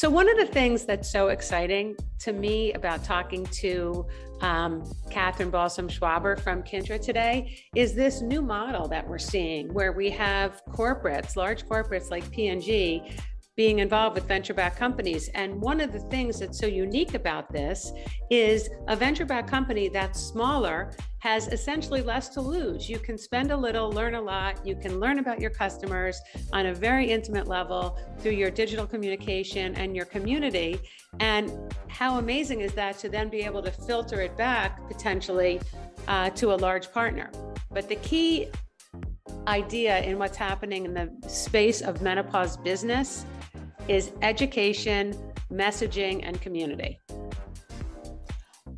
So, one of the things that's so exciting to me about talking to um, Catherine Balsam Schwaber from Kindra today is this new model that we're seeing where we have corporates, large corporates like P&G, being involved with venture backed companies. And one of the things that's so unique about this is a venture backed company that's smaller has essentially less to lose. You can spend a little, learn a lot. You can learn about your customers on a very intimate level through your digital communication and your community. And how amazing is that to then be able to filter it back potentially uh, to a large partner? But the key idea in what's happening in the space of menopause business is education, messaging, and community.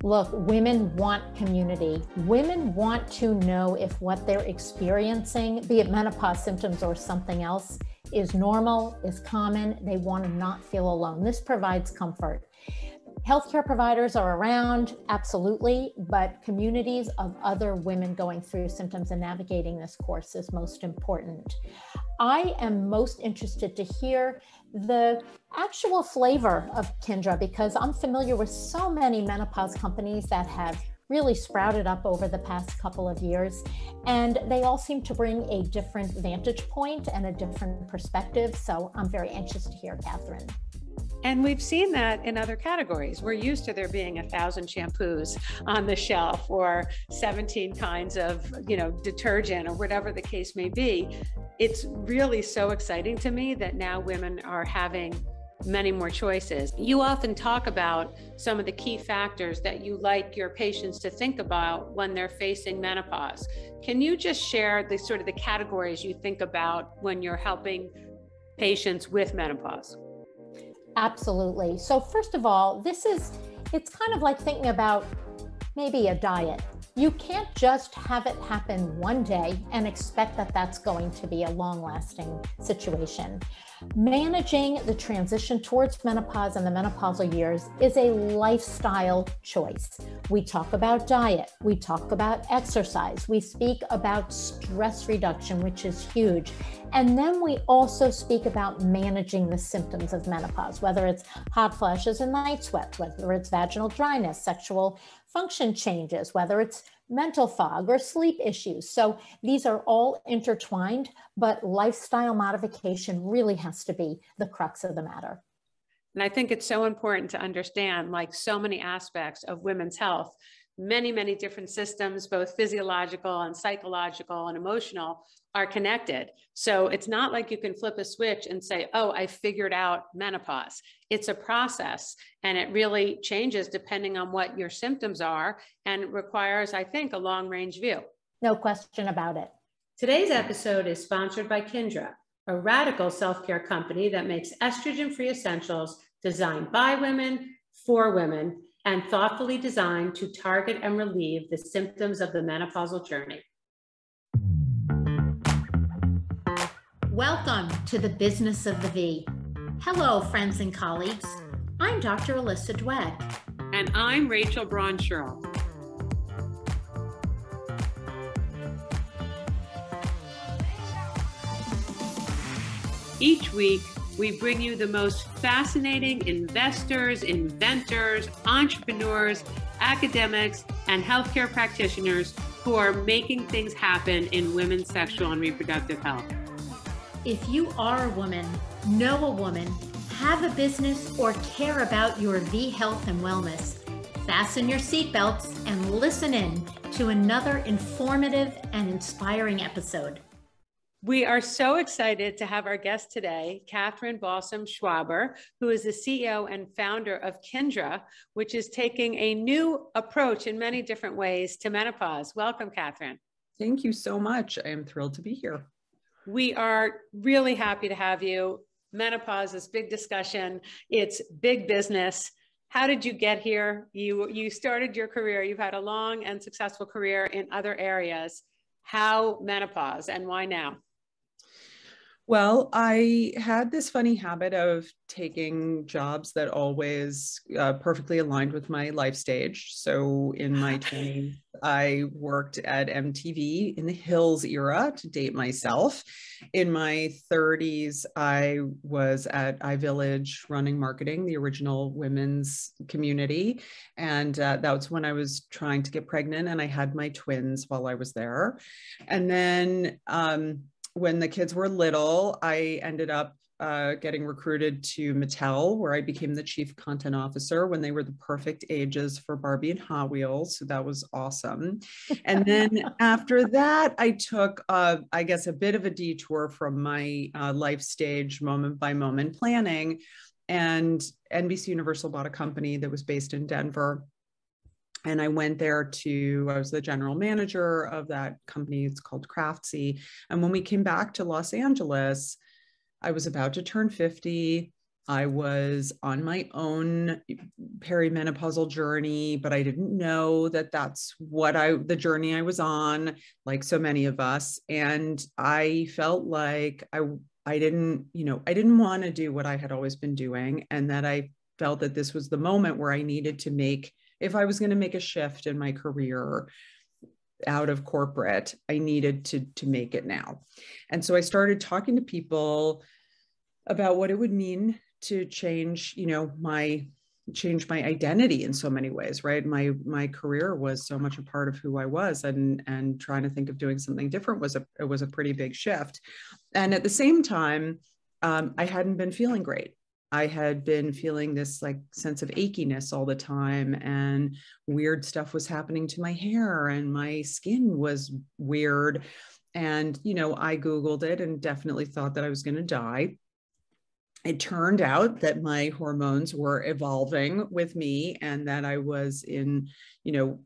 Look, women want community. Women want to know if what they're experiencing, be it menopause symptoms or something else, is normal, is common. They want to not feel alone. This provides comfort. Healthcare providers are around, absolutely, but communities of other women going through symptoms and navigating this course is most important. I am most interested to hear the actual flavor of Kindra because I'm familiar with so many menopause companies that have really sprouted up over the past couple of years. And they all seem to bring a different vantage point and a different perspective. So I'm very anxious to hear, Catherine. And we've seen that in other categories. We're used to there being a thousand shampoos on the shelf or 17 kinds of, you know, detergent or whatever the case may be. It's really so exciting to me that now women are having many more choices. You often talk about some of the key factors that you like your patients to think about when they're facing menopause. Can you just share the sort of the categories you think about when you're helping patients with menopause? Absolutely. So, first of all, this is, it's kind of like thinking about maybe a diet. You can't just have it happen one day and expect that that's going to be a long lasting situation. Managing the transition towards menopause and the menopausal years is a lifestyle choice. We talk about diet, we talk about exercise, we speak about stress reduction, which is huge. And then we also speak about managing the symptoms of menopause, whether it's hot flashes and night sweats, whether it's vaginal dryness, sexual function changes, whether it's mental fog or sleep issues. So these are all intertwined, but lifestyle modification really has to be the crux of the matter. And I think it's so important to understand, like so many aspects of women's health, many, many different systems, both physiological and psychological and emotional, are connected. So it's not like you can flip a switch and say, oh, I figured out menopause. It's a process and it really changes depending on what your symptoms are and requires, I think, a long range view. No question about it. Today's episode is sponsored by Kindra, a radical self care company that makes estrogen free essentials designed by women for women and thoughtfully designed to target and relieve the symptoms of the menopausal journey. Welcome to the Business of the V. Hello, friends and colleagues. I'm Dr. Alyssa Dweck. And I'm Rachel Scherl. Each week, we bring you the most fascinating investors, inventors, entrepreneurs, academics, and healthcare practitioners who are making things happen in women's sexual and reproductive health. If you are a woman, know a woman, have a business, or care about your V health and wellness, fasten your seatbelts and listen in to another informative and inspiring episode. We are so excited to have our guest today, Catherine Balsam Schwaber, who is the CEO and founder of Kindra, which is taking a new approach in many different ways to menopause. Welcome, Catherine. Thank you so much. I am thrilled to be here. We are really happy to have you. Menopause is big discussion. It's big business. How did you get here? You you started your career. You've had a long and successful career in other areas. How menopause and why now? Well, I had this funny habit of taking jobs that always uh, perfectly aligned with my life stage. So in my 20s, I worked at MTV in the Hills era to date myself. In my 30s, I was at iVillage running marketing, the original women's community. And uh, was when I was trying to get pregnant and I had my twins while I was there. And then, um, when the kids were little, I ended up uh, getting recruited to Mattel, where I became the chief content officer when they were the perfect ages for Barbie and Hot Wheels. So that was awesome. And then after that, I took, uh, I guess, a bit of a detour from my uh, life stage moment by moment planning. And NBC Universal bought a company that was based in Denver and I went there to, I was the general manager of that company. It's called Craftsy. And when we came back to Los Angeles, I was about to turn 50. I was on my own perimenopausal journey, but I didn't know that that's what I, the journey I was on, like so many of us. And I felt like I, I didn't, you know, I didn't want to do what I had always been doing. And that I felt that this was the moment where I needed to make if I was going to make a shift in my career out of corporate, I needed to, to make it now. And so I started talking to people about what it would mean to change, you know, my change my identity in so many ways right? My my career was so much a part of who i was and and trying to think of doing something different was a it was a pretty big shift. And at the same time um, i hadn't been feeling great I had been feeling this like sense of achiness all the time, and weird stuff was happening to my hair, and my skin was weird. And, you know, I Googled it and definitely thought that I was going to die. It turned out that my hormones were evolving with me and that I was in, you know,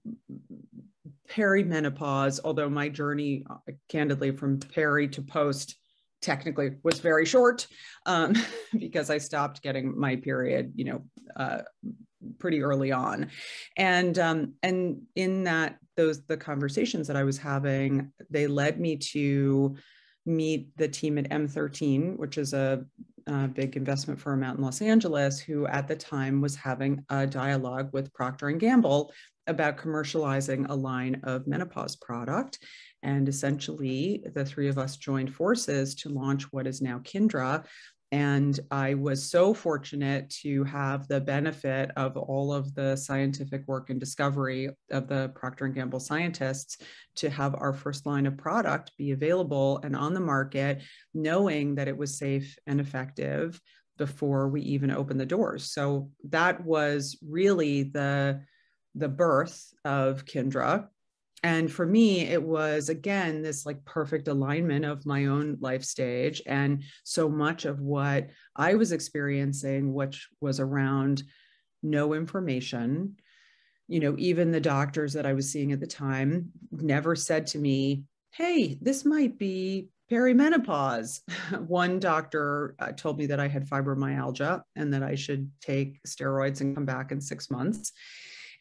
perimenopause, although my journey, uh, candidly, from peri to post technically was very short um, because I stopped getting my period, you know, uh, pretty early on, and um, and in that those the conversations that I was having, they led me to meet the team at M13, which is a, a big investment firm out in Los Angeles, who at the time was having a dialogue with Procter and Gamble about commercializing a line of menopause product and essentially, the three of us joined forces to launch what is now Kindra. And I was so fortunate to have the benefit of all of the scientific work and discovery of the Procter & Gamble scientists to have our first line of product be available and on the market, knowing that it was safe and effective before we even opened the doors. So that was really the, the birth of Kindra and for me it was again this like perfect alignment of my own life stage and so much of what i was experiencing which was around no information. You know even the doctors that i was seeing at the time never said to me hey this might be perimenopause. One doctor uh, told me that i had fibromyalgia and that i should take steroids and come back in 6 months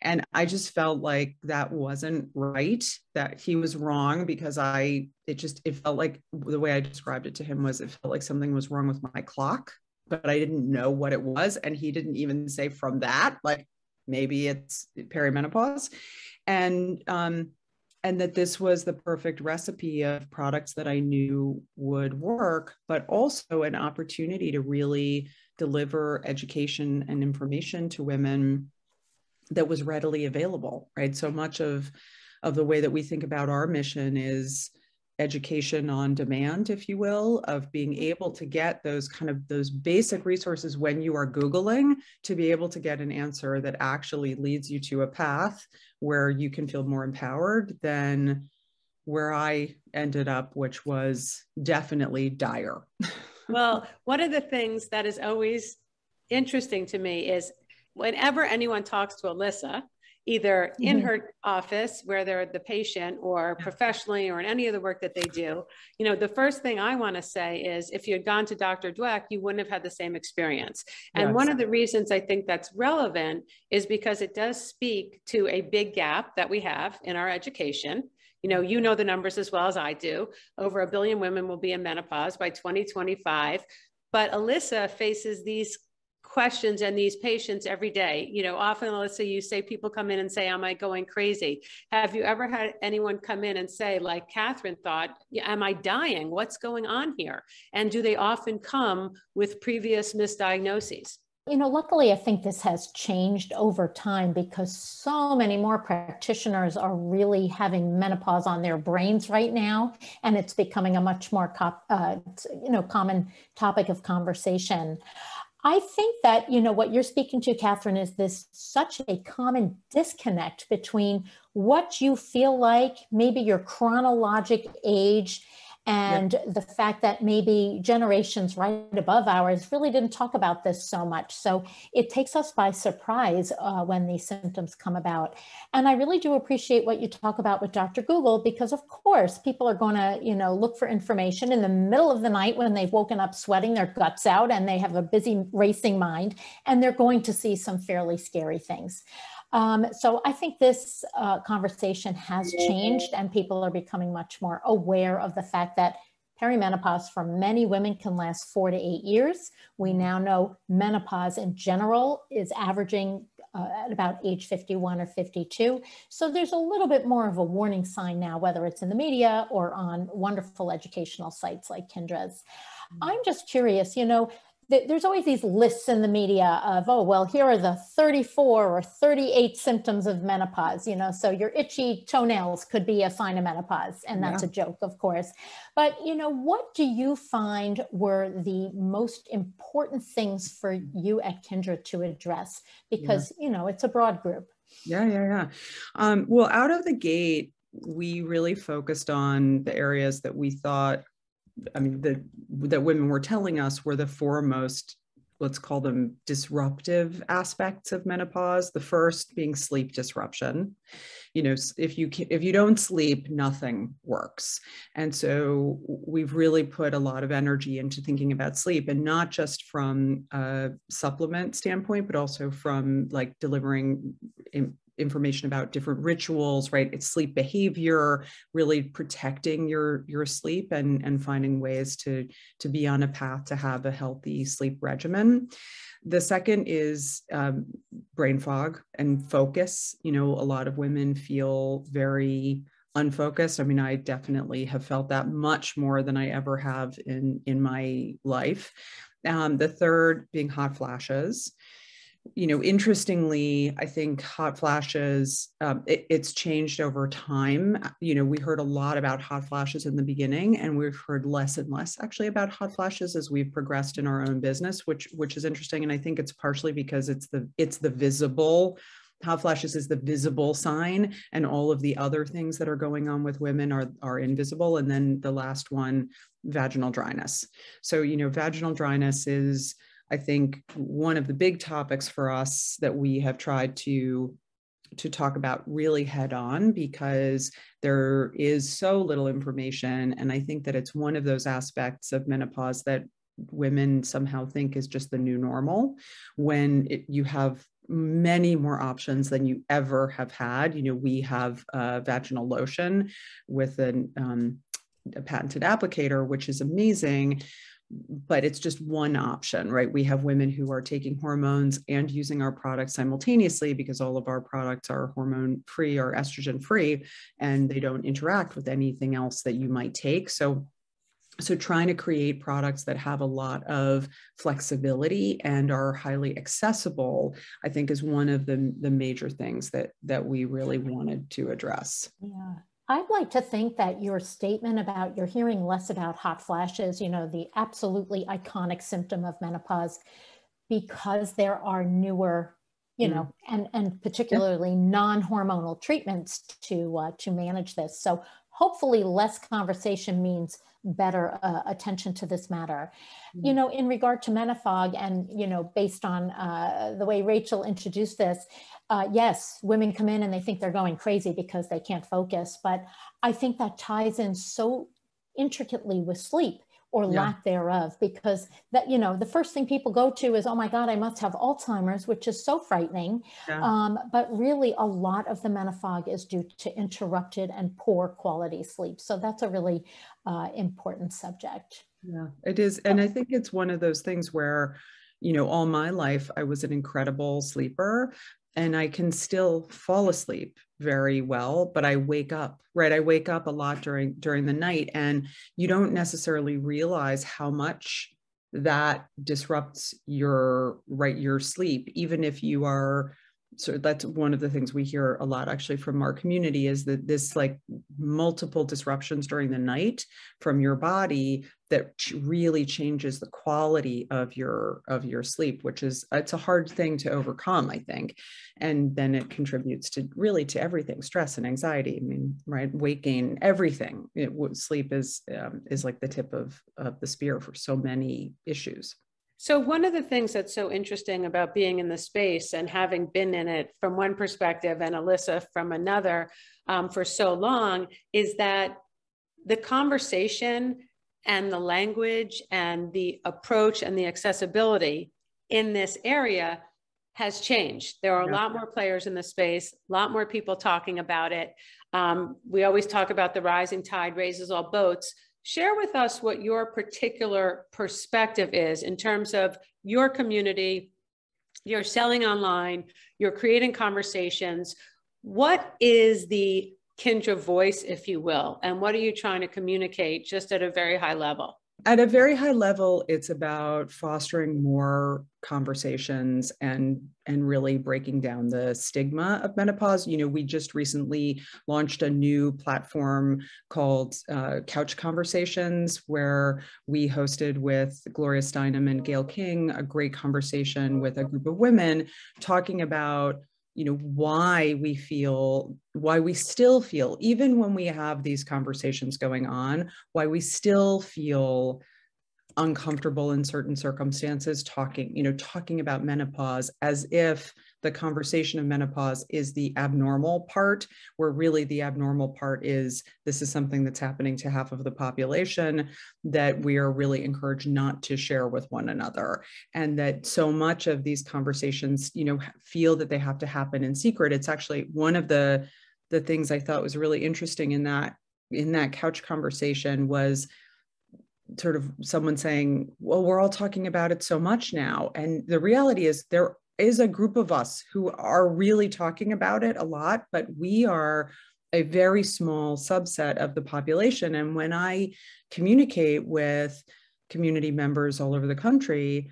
and I just felt like that wasn't right, that he was wrong because I, it just, it felt like the way I described it to him was it felt like something was wrong with my clock, but I didn't know what it was. And he didn't even say from that, like maybe it's perimenopause. And, um, and that this was the perfect recipe of products that I knew would work, but also an opportunity to really deliver education and information to women that was readily available right? So much of of the way that we think about our mission is education on demand if you will of being mm-hmm. able to get those kind of those basic resources when you are googling to be able to get an answer that actually leads you to a path where you can feel more empowered than where i ended up which was definitely dire. Well one of the things that is always interesting to me is whenever anyone talks to Alyssa, either in mm-hmm. her office where they're the patient or professionally or in any of the work that they do, you know, the first thing I want to say is if you had gone to Dr. Dweck, you wouldn't have had the same experience. And yes. one of the reasons I think that's relevant is because it does speak to a big gap that we have in our education You know, you know the numbers as well as I do. Over a billion women will be in menopause by 2025. But Alyssa faces these questions and these patients every day. You know, often, let's say you say people come in and say, Am I going crazy? Have you ever had anyone come in and say, like Catherine thought, Am I dying? What's going on here? And do they often come with previous misdiagnoses? You know, luckily, I think this has changed over time because so many more practitioners are really having menopause on their brains right now, and it's becoming a much more, uh, you know, common topic of conversation. I think that, you know, what you're speaking to, Catherine, is this such a common disconnect between what you feel like, maybe your chronologic age, and the fact that maybe generations right above ours really didn't talk about this so much. So it takes us by surprise uh, when these symptoms come about. And i really do appreciate what you talk about with dr google because of course people are going to you know look for information in the middle of the night when they've woken up sweating their guts out and they have a busy racing mind and they're going to see some fairly scary things um, so I think this uh, conversation has changed and people are becoming much more aware of the fact that perimenopause for many women can last four to eight years. We now know menopause in general is averaging uh, at about age 51 or 52. So there's a little bit more of a warning sign now, whether it's in the media or on wonderful educational sites like Kindra's. Mm-hmm. I'm just curious, you know, there's always these lists in the media of, oh, well, here are the 34 or 38 symptoms of menopause, you know, so your itchy toenails could be a sign of menopause. And that's yeah. a joke, of course. But, you know, what do you find were the most important things for you at Kindra to address? Because, yeah. you know, it's a broad group. Yeah, yeah, yeah. Um, well, out of the gate, we really focused on the areas that we thought I mean, the, that women were telling us were the foremost, let's call them disruptive aspects of menopause. The first being sleep disruption. You know, if you if you don't sleep, nothing works. And so we've really put a lot of energy into thinking about sleep, and not just from a supplement standpoint, but also from like delivering information about different rituals, right? It's sleep behavior, really protecting your your sleep and and finding ways to to be on a path to have a healthy sleep regimen. The second is um, brain fog and focus. You know, a lot of women feel very unfocused. I mean, I definitely have felt that much more than I ever have in in my life. Um, the third being hot flashes you know, interestingly, I think hot flashes, um, it, it's changed over time. You know, we heard a lot about hot flashes in the beginning, and we've heard less and less actually about hot flashes as we've progressed in our own business, which which is interesting. And I think it's partially because it's the it's the visible hot flashes is the visible sign and all of the other things that are going on with women are are invisible and then the last one vaginal dryness so you know vaginal dryness is I think one of the big topics for us that we have tried to to talk about really head on because there is so little information and I think that it's one of those aspects of menopause that women somehow think is just the new normal when it, you have many more options than you ever have had. You know we have a vaginal lotion with an um, a patented applicator which is amazing but it's just one option, right? We have women who are taking hormones and using our products simultaneously because all of our products are hormone free or estrogen free and they don't interact with anything else that you might take. So so trying to create products that have a lot of flexibility and are highly accessible i think is one of the, the major things that that we really wanted to address yeah I'd like to think that your statement about you're hearing less about hot flashes, you know, the absolutely iconic symptom of menopause, because there are newer, you mm. know, and and particularly yeah. non-hormonal treatments to uh, to manage this. So hopefully, less conversation means better uh, attention to this matter. Mm. You know, in regard to menopause, and you know, based on uh, the way Rachel introduced this, uh, yes, women come in and they think they're going crazy because they can't focus. But I think that ties in so intricately with sleep or Yeah. lack thereof because that you know the first thing people go to is oh my god i must have alzheimer's which is so frightening Yeah. um, but really a lot of the menopause is due to interrupted and poor quality sleep so that's a really uh, important subject Yeah, it is. And I think it's one of those things where, you know, all my life I was an incredible sleeper and I can still fall asleep very well, but I wake up, right? I wake up a lot during during the night and you don't necessarily realize how much that disrupts your right your sleep even if you are so that's one of the things we hear a lot actually from our community is that this like multiple disruptions during the night from your body that really changes the quality of your of your sleep which is it's a hard thing to overcome i think. And then it contributes to really to everything stress and anxiety i mean right weight gain everything. It, sleep is um, is like the tip of of the spear for so many issues So one of the things that's so interesting about being in the space and having been in it from one perspective and Alyssa from another um, for so long is that the conversation and the language and the approach and the accessibility in this area has changed. There are a lot more players in the space, a lot more people talking about it. Um, we always talk about the rising tide raises all boats. Share with us what your particular perspective is in terms of your community. You're selling online, you're creating conversations. What is the Kindra voice, if you will? And what are you trying to communicate just at a very high level? At a very high level it's about fostering more conversations and and really breaking down the stigma of menopause. You know we just recently launched a new platform called uh, couch conversations where we hosted with gloria steinem and gail king a great conversation with a group of women talking about you know why we feel why we still feel even when we have these conversations going on why we still feel uncomfortable in certain circumstances talking you know talking about menopause as if the conversation of menopause is the abnormal part where really the abnormal part is this is something that's happening to half of the population that we are really encouraged not to share with one another. And that so much of these conversations you know feel that they have to happen in secret. It's actually one of the the things i thought was really interesting in that in that couch conversation was sort of someone saying well we're all talking about it so much now. And the reality is there is a group of us who are really talking about it a lot but we are a very small subset of the population. And when i communicate with community members all over the country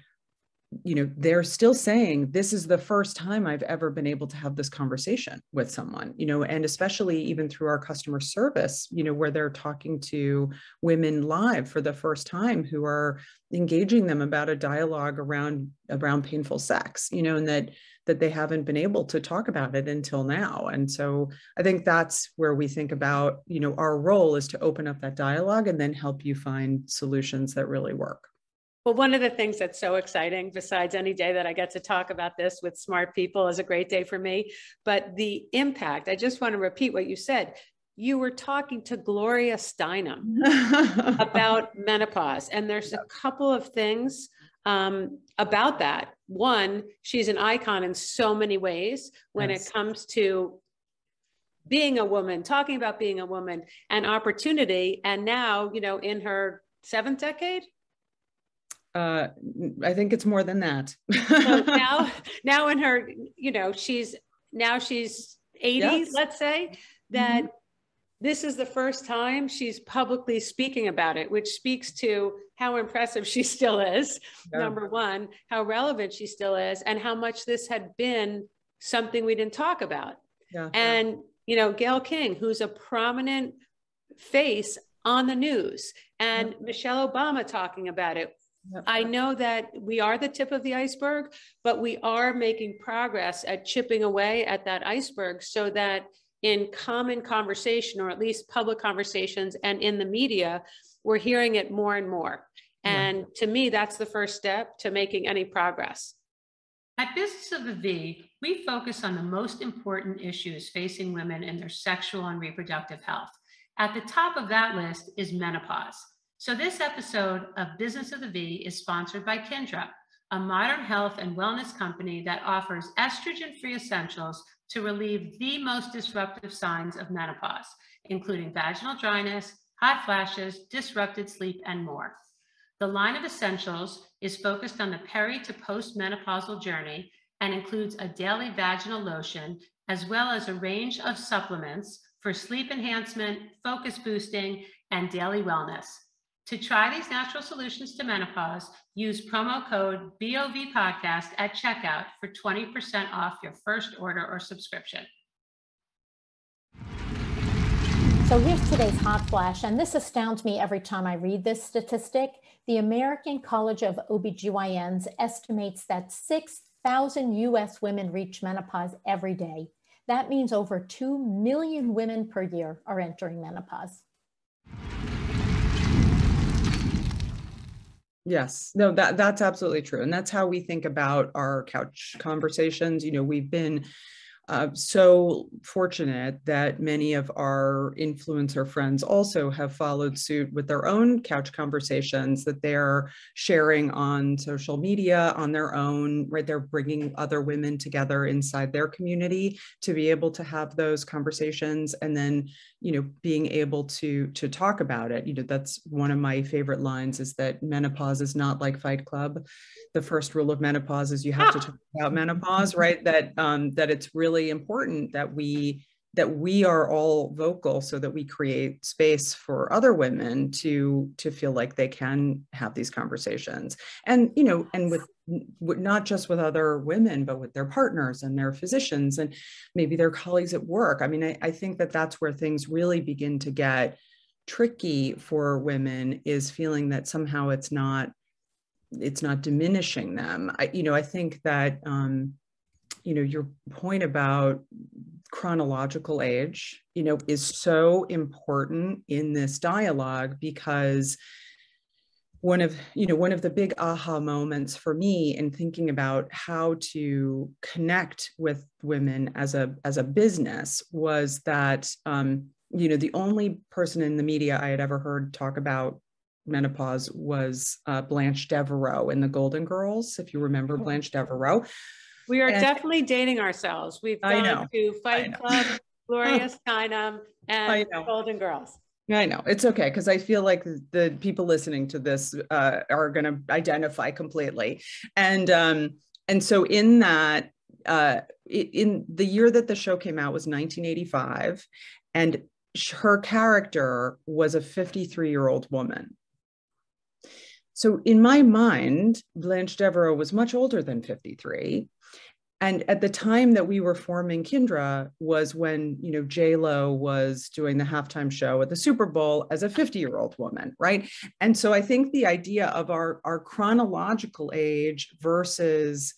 you know they're still saying this is the first time i've ever been able to have this conversation with someone you know and especially even through our customer service you know where they're talking to women live for the first time who are engaging them about a dialogue around around painful sex you know and that that they haven't been able to talk about it until now. And so i think that's where we think about you know our role is to open up that dialogue and then help you find solutions that really work Well, one of the things that's so exciting, besides any day that I get to talk about this with smart people, is a great day for me. But the impact, I just want to repeat what you said. You were talking to Gloria Steinem about menopause, and there's a couple of things um, about that. One, she's an icon in so many ways when Yes. it comes to being a woman, talking about being a woman and opportunity. And now, you know, in her seventh decade, uh, I think it's more than that. so now now in her you know she's now she's 80 Yes. Mm-hmm. let's say that this is the first time she's publicly speaking about it which speaks to how impressive she still is Yeah. number one how relevant she still is and how much this had been something we didn't talk about Yeah. and you know gail king who's a prominent face on the news and michelle obama talking about it Yep. I know that we are the tip of the iceberg, but we are making progress at chipping away at that iceberg so that in common conversation, or at least public conversations and in the media, we're hearing it more and more. Yeah. And to me, that's the first step to making any progress. At Business of the V, we focus on the most important issues facing women and their sexual and reproductive health. At the top of that list is menopause. So, this episode of Business of the V is sponsored by Kindra, a modern health and wellness company that offers estrogen free essentials to relieve the most disruptive signs of menopause, including vaginal dryness, hot flashes, disrupted sleep, and more. The line of essentials is focused on the peri to postmenopausal journey and includes a daily vaginal lotion, as well as a range of supplements for sleep enhancement, focus boosting, and daily wellness. To try these natural solutions to menopause, use promo code BOV podcast at checkout for 20% off your first order or subscription. So here's today's hot flash, and this astounds me every time I read this statistic. The American College of OBGYNs estimates that 6,000 US women reach menopause every day. That means over 2 million women per year are entering menopause. Yes, no, that that's absolutely true. And that's how we think about our couch conversations. You know, we've been uh, so fortunate that many of our influencer friends also have followed suit with their own couch conversations that they're sharing on social media on their own, right? They're bringing other women together inside their community to be able to have those conversations and then, you know, being able to to talk about it. You know, that's one of my favorite lines is that menopause is not like Fight Club. The first rule of menopause is you have to talk about menopause, right? That um, that it's really really important that we that we are all vocal so that we create space for other women to to feel like they can have these conversations. And you know and with not just with other women but with their partners and their physicians and maybe their colleagues at work. I mean i, I think that that's where things really begin to get tricky for women is feeling that somehow it's not it's not diminishing them. I you know i think that um you know your point about chronological age you know is so important in this dialogue because one of you know one of the big aha moments for me in thinking about how to connect with women as a as a business was that um, you know the only person in the media i had ever heard talk about menopause was uh, blanche devereaux in the golden girls if you remember oh. blanche devereaux we are and, definitely dating ourselves. We've gone to Fight Club, Gloria Steinem, and Golden Girls. I know it's okay because I feel like the people listening to this uh, are going to identify completely, and um, and so in that, uh, in the year that the show came out was 1985, and her character was a 53 year old woman. So in my mind, Blanche Devereaux was much older than 53 and at the time that we were forming Kindra was when you know J Lo was doing the halftime show at the Super Bowl as a 50 year old woman, right? And so I think the idea of our our chronological age versus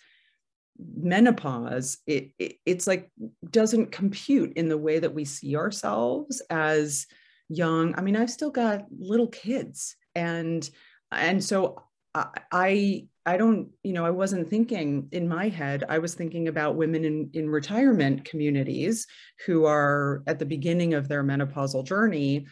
menopause it, it it's like doesn't compute in the way that we see ourselves as young i mean i've still got little kids and and so I I don't, you know, I wasn't thinking in my head, I was thinking about women in, in retirement communities who are at the beginning of their menopausal journey.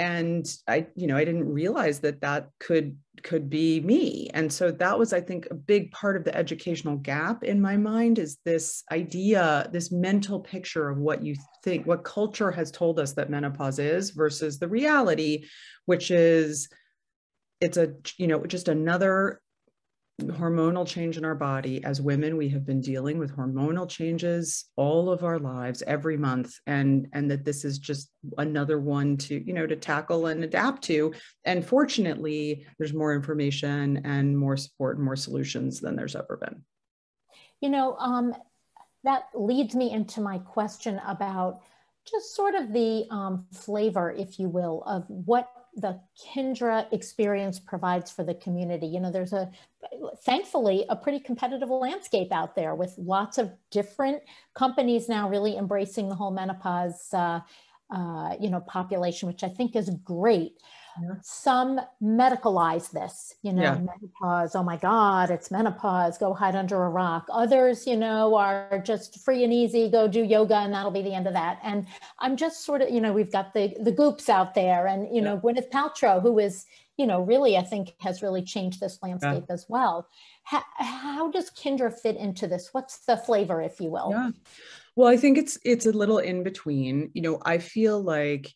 And I, you know, I didn't realize that that could could be me. And so that was, I think, a big part of the educational gap in my mind is this idea, this mental picture of what you think, what culture has told us that menopause is versus the reality, which is it's a you know just another hormonal change in our body as women we have been dealing with hormonal changes all of our lives every month. And and that this is just another one to you know to tackle and adapt to. And fortunately there's more information and more support and more solutions than there's ever been. You know um, that leads me into my question about just sort of the um, flavor if you will of what the Kindra experience provides for the community. You know, there's a, thankfully, a pretty competitive landscape out there with lots of different companies now really embracing the whole menopause, uh, uh, you know, population, which I think is great. Some medicalize this, you know, yeah. menopause. Oh my God, it's menopause. Go hide under a rock. Others, you know, are just free and easy. Go do yoga, and that'll be the end of that. And I'm just sort of, you know, we've got the the goops out there, and you yeah. know, Gwyneth Paltrow, who is you know, really, I think has really changed this landscape as well. How, how does Kindra fit into this? What's the flavor, if you will? Yeah. Well, I think it's it's a little in between. You know, I feel like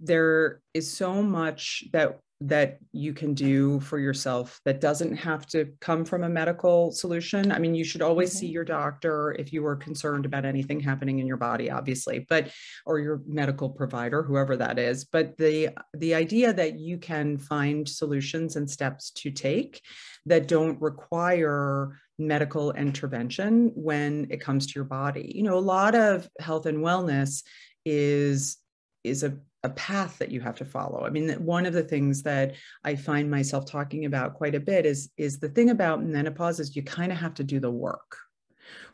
there is so much that that you can do for yourself that doesn't have to come from a medical solution. I mean, you should always mm-hmm. see your doctor if you are concerned about anything happening in your body, obviously, but or your medical provider, whoever that is. But the the idea that you can find solutions and steps to take that don't require medical intervention when it comes to your body. You know, a lot of health and wellness is is a a path that you have to follow. I mean, one of the things that I find myself talking about quite a bit is is the thing about menopause is you kind of have to do the work.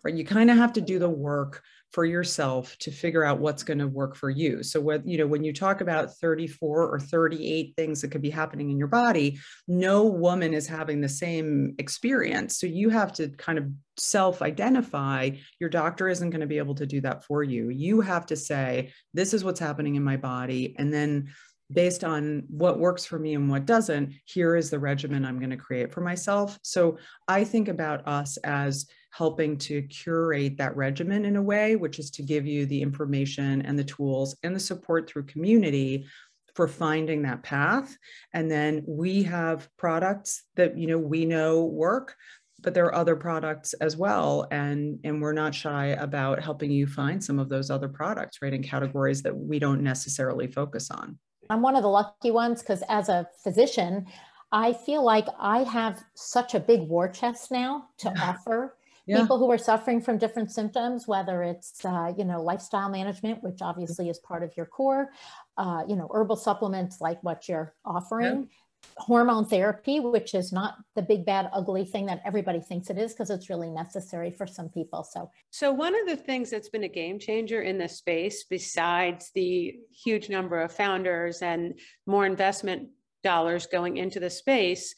Right? You kind of have to do the work for yourself to figure out what's going to work for you. So what you know when you talk about 34 or 38 things that could be happening in your body, no woman is having the same experience. So you have to kind of self-identify. Your doctor isn't going to be able to do that for you. You have to say this is what's happening in my body and then based on what works for me and what doesn't, here is the regimen I'm going to create for myself. So I think about us as helping to curate that regimen in a way, which is to give you the information and the tools and the support through community for finding that path. And then we have products that, you know, we know work but there are other products as well and and we're not shy about helping you find some of those other products right in categories that we don't necessarily focus on I'm one of the lucky ones because as a physician, I feel like I have such a big war chest now to offer yeah. people who are suffering from different symptoms, whether it's uh, you know lifestyle management, which obviously is part of your core, uh, you know herbal supplements like what you're offering, hormone therapy, which is not the big bad ugly thing that everybody thinks it is, because it's really necessary for some people. So, so one of the things that's been a game changer in this space, besides the huge number of founders and more investment dollars going into the space,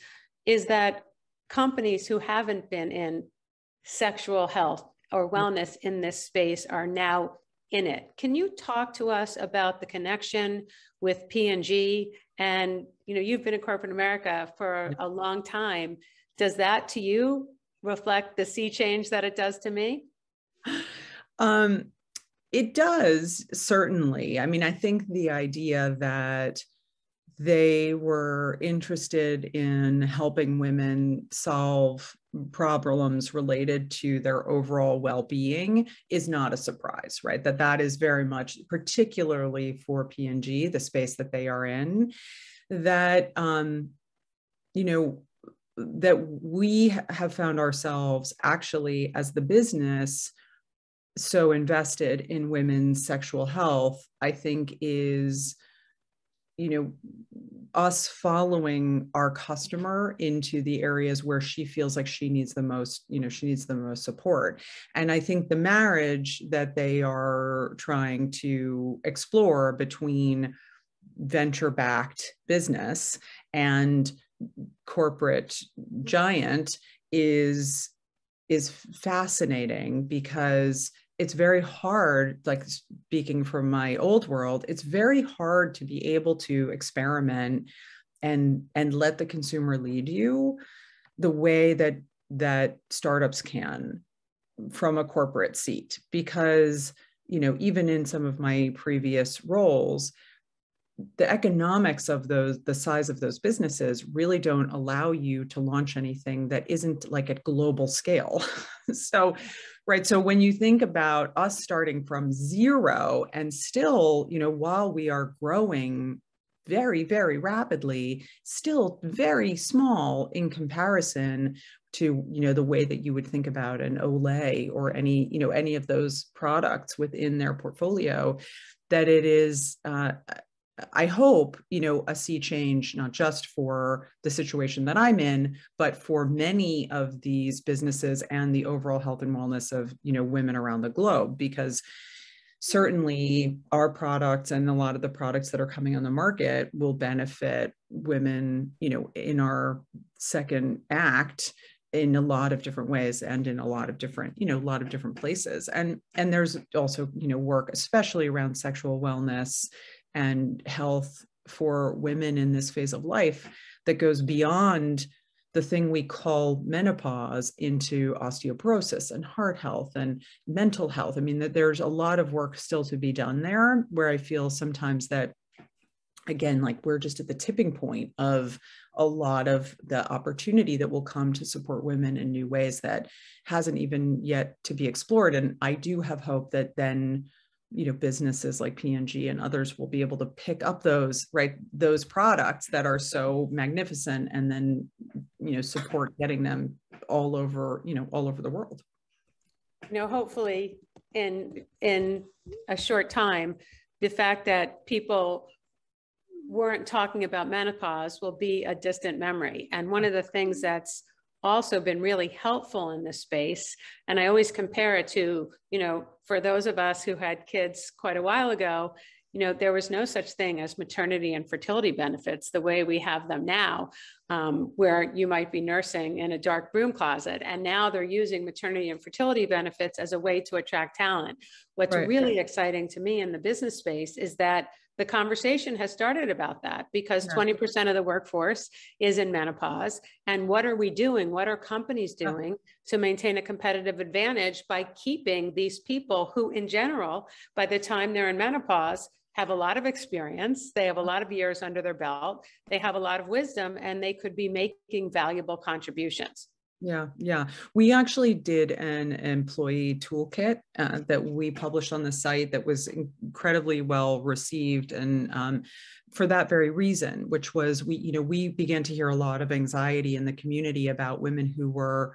is that companies who haven't been in sexual health or mm-hmm. wellness in this space are now in it. Can you talk to us about the connection with P&G and you know you've been in corporate America for a long time. Does that to you reflect the sea change that it does to me? Um, it does certainly. I mean, I think the idea that they were interested in helping women solve problems related to their overall well-being is not a surprise right? That that is very much particularly for P&G the space that they are in that um you know that we have found ourselves actually as the business so invested in women's sexual health i think is you know us following our customer into the areas where she feels like she needs the most you know she needs the most support. And i think the marriage that they are trying to explore between venture backed business and corporate giant is is fascinating because it's very hard like speaking from my old world it's very hard to be able to experiment and and let the consumer lead you the way that that startups can from a corporate seat. Because you know even in some of my previous roles the economics of those the size of those businesses really don't allow you to launch anything that isn't like at global scale. So right so when you think about us starting from zero and still you know while we are growing very very rapidly still very small in comparison to you know the way that you would think about an olay or any you know any of those products within their portfolio that it is uh, I hope, you know, a sea change, not just for the situation that I'm in, but for many of these businesses and the overall health and wellness of, you know, women around the globe, because certainly our products and a lot of the products that are coming on the market will benefit women, you know, in our second act in a lot of different ways and in a lot of different you know a lot of different places. And and there's also you know work especially around sexual wellness and health for women in this phase of life that goes beyond the thing we call menopause into osteoporosis and heart health and mental health. I mean, that there's a lot of work still to be done there where I feel sometimes that again, like we're just at the tipping point of a lot of the opportunity that will come to support women in new ways that hasn't even yet to be explored. And I do have hope that then, you know, businesses like P&G and others will be able to pick up those, right, those products that are so magnificent and then, you know, support getting them all over, you know, all over the world. You know, hopefully in in a short time, the fact that people weren't talking about menopause will be a distant memory. And one of the things that's also been really helpful in this space, and I always compare it to, you know, for those of us who had kids quite a while ago, you know, there was no such thing as maternity and fertility benefits the way we have them now, um, where you might be nursing in a dark broom closet. And now they're using maternity and fertility benefits as a way to attract talent. What's right. really exciting to me in the business space is that the conversation has started about that because 20% of the workforce is in menopause. And what are we doing? What are companies doing to maintain a competitive advantage by keeping these people who, in general, by the time they're in menopause, have a lot of experience, they have a lot of years under their belt, they have a lot of wisdom, and they could be making valuable contributions. Yeah, yeah. We actually did an employee toolkit uh, that we published on the site that was incredibly well received, and um, for that very reason, which was we, you know, we began to hear a lot of anxiety in the community about women who were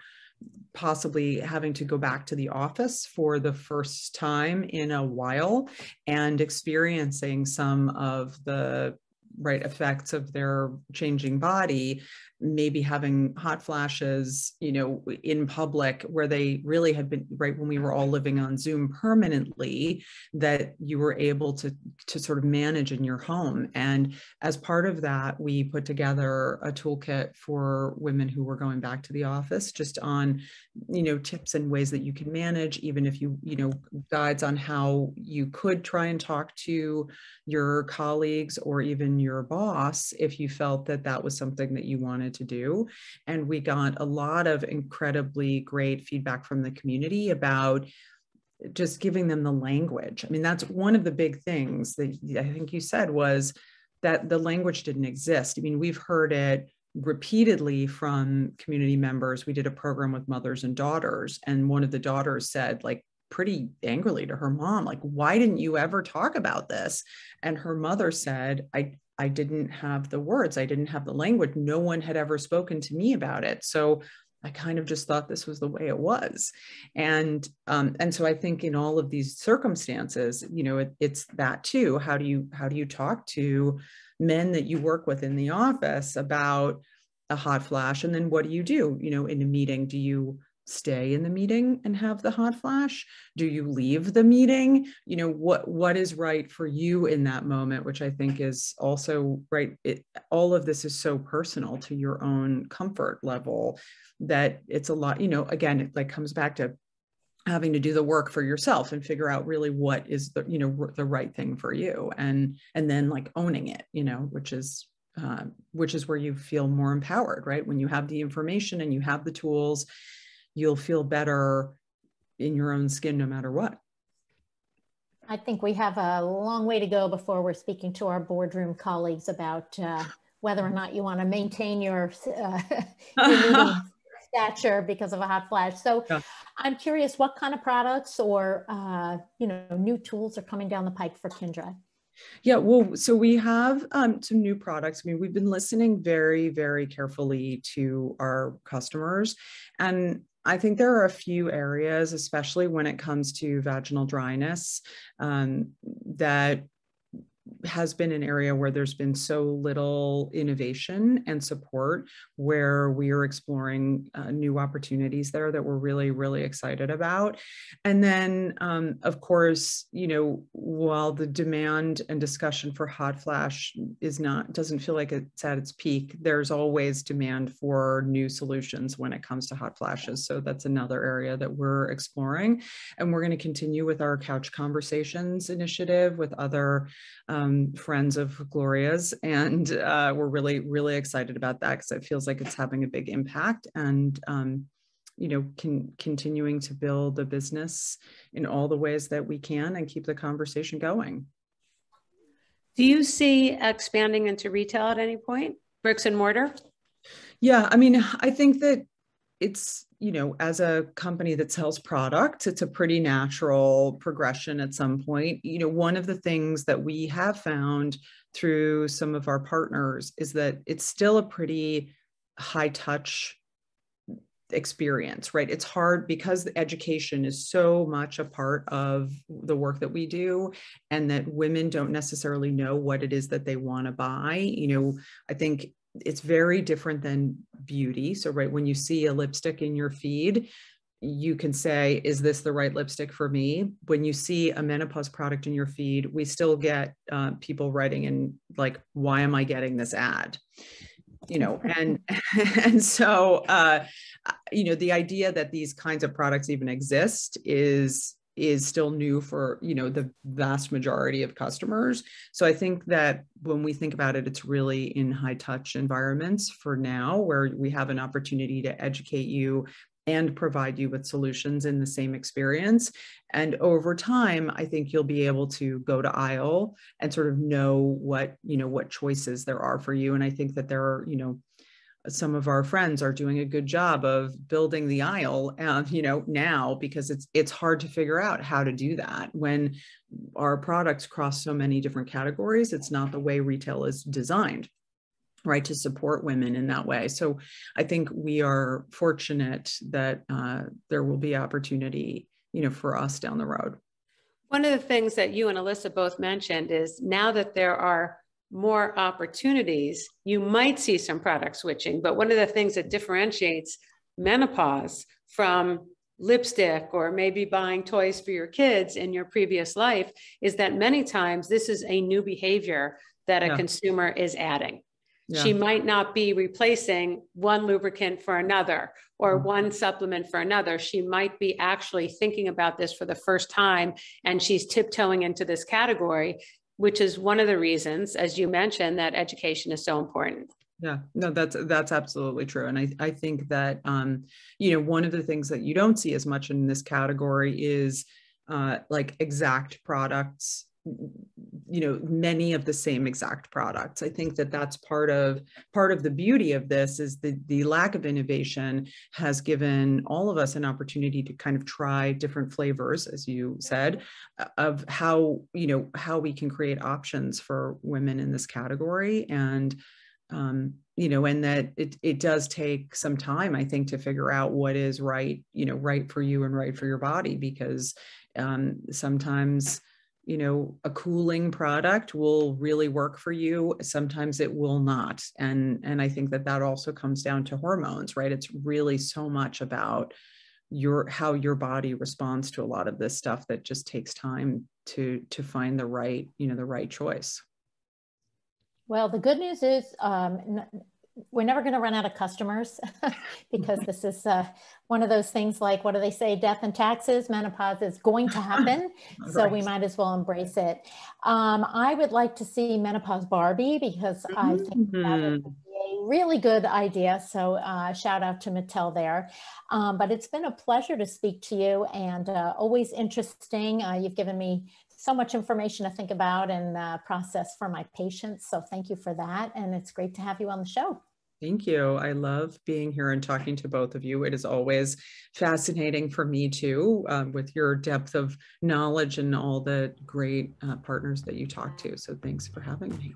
possibly having to go back to the office for the first time in a while and experiencing some of the right effects of their changing body maybe having hot flashes, you know, in public where they really had been right when we were all living on Zoom permanently, that you were able to to sort of manage in your home. And as part of that, we put together a toolkit for women who were going back to the office, just on, you know, tips and ways that you can manage, even if you, you know, guides on how you could try and talk to your colleagues or even your boss if you felt that that was something that you wanted to do. And we got a lot of incredibly great feedback from the community about just giving them the language. I mean, that's one of the big things that I think you said was that the language didn't exist. I mean, we've heard it repeatedly from community members. We did a program with mothers and daughters, and one of the daughters said, like, pretty angrily to her mom like why didn't you ever talk about this and her mother said i I didn't have the words, I didn't have the language. No one had ever spoken to me about it. So I kind of just thought this was the way it was. And um, and so I think in all of these circumstances, you know, it, it's that too. How do you how do you talk to men that you work with in the office about a hot flash? And then what do you do? You know, in a meeting, do you stay in the meeting and have the hot flash? Do you leave the meeting? You know what what is right for you in that moment which i think is also right it, all of this is so personal to your own comfort level that it's a lot you know again it like comes back to having to do the work for yourself and figure out really what is the you know the right thing for you and and then like owning it you know which is uh, which is where you feel more empowered right? When you have the information and you have the tools you'll feel better in your own skin no matter what. I think we have a long way to go before we're speaking to our boardroom colleagues about uh, whether or not you want to maintain your, uh, your stature because of a hot flash. So yeah. I'm curious what kind of products or uh, you know new tools are coming down the pike for Kindra. Yeah, well, so we have um, some new products. I mean, we've been listening very, very carefully to our customers, and I think there are a few areas, especially when it comes to vaginal dryness, um, that has been an area where there's been so little innovation and support where we are exploring uh, new opportunities there that we're really really excited about. And then um, of course you know while the demand and discussion for hot flash is not doesn't feel like it's at its peak there's always demand for new solutions when it comes to hot flashes. So that's another area that we're exploring. And we're going to continue with our couch conversations initiative with other um, friends of Gloria's, and uh, we're really, really excited about that because it feels like it's having a big impact and um, you know, can continuing to build a business in all the ways that we can and keep the conversation going. Do you see expanding into retail at any point, bricks and mortar? Yeah, I mean, I think that it's you know as a company that sells products it's a pretty natural progression at some point. You know one of the things that we have found through some of our partners is that it's still a pretty high touch experience right? It's hard because education is so much a part of the work that we do and that women don't necessarily know what it is that they want to buy. You know i think it's very different than beauty. So, right when you see a lipstick in your feed, you can say, Is this the right lipstick for me? When you see a menopause product in your feed, we still get uh, people writing in, like, Why am I getting this ad? You know, and and so uh, you know, the idea that these kinds of products even exist is is still new for you know the vast majority of customers. So i think that when we think about it it's really in high touch environments for now where we have an opportunity to educate you and provide you with solutions in the same experience. And over time i think you'll be able to go to aisle and sort of know what you know what choices there are for you. And i think that there are you know some of our friends are doing a good job of building the aisle and you know now because it's it's hard to figure out how to do that. When our products cross so many different categories it's not the way retail is designed right to support women in that way. So i think we are fortunate that uh, there will be opportunity you know for us down the road. One of the things that you and alyssa both mentioned is now that there are more opportunities, you might see some product switching. But one of the things that differentiates menopause from lipstick or maybe buying toys for your kids in your previous life is that many times this is a new behavior that a yeah. consumer is adding. Yeah. She might not be replacing one lubricant for another or mm-hmm. one supplement for another. She might be actually thinking about this for the first time and she's tiptoeing into this category which is one of the reasons, as you mentioned, that education is so important. Yeah, no, that's that's absolutely true, and I I think that um, you know one of the things that you don't see as much in this category is uh, like exact products you know many of the same exact products. I think that that's part of part of the beauty of this is the the lack of innovation has given all of us an opportunity to kind of try different flavors as you said of how you know how we can create options for women in this category. And um, you know and that it, it does take some time i think to figure out what is right you know right for you and right for your body because um, sometimes you know a cooling product will really work for you. Sometimes it will not. And and i think that that also comes down to hormones right? It's really so much about your how your body responds to a lot of this stuff that just takes time to to find the right you know the right choice. Well the good news is um, we're never going to run out of customers because this is uh, one of those things like what do they say death and taxes menopause is going to happen right. so we might as well embrace it um, i would like to see menopause barbie because mm-hmm. i think that would mm-hmm. be a really good idea so uh, shout out to mattel there um, but it's been a pleasure to speak to you and uh, always interesting uh, you've given me so much information to think about and uh, process for my patients. So thank you for that. And it's great to have you on the show. Thank you. I love being here and talking to both of you. It is always fascinating for me too, um, with your depth of knowledge and all the great uh, partners that you talk to. So thanks for having me.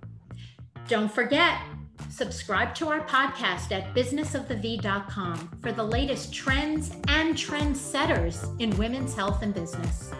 Don't forget, subscribe to our podcast at businessofthev.com for the latest trends and trendsetters in women's health and business.